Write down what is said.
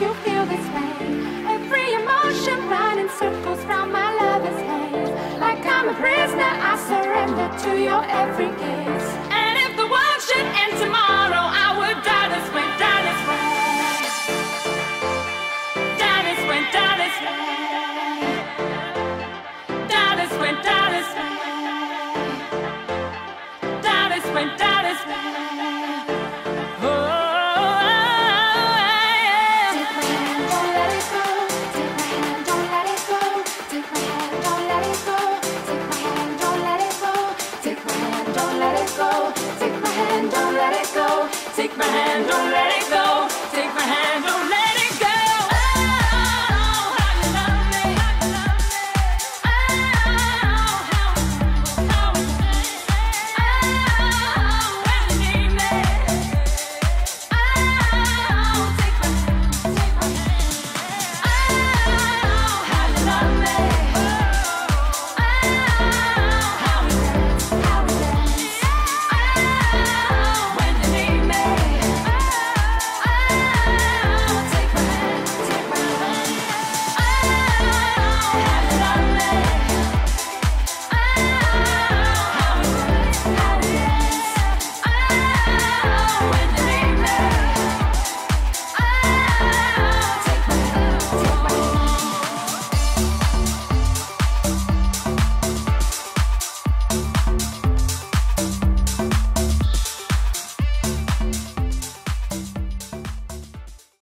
you feel this way. Every emotion running circles round my lover's head. Like I'm a prisoner, I surrender to your every gaze. And if the world should end tomorrow, I would die this way, die this way. Die this way, die this way. Die this way, die this way. Die this way, die this way. Take my hand, don't let it go.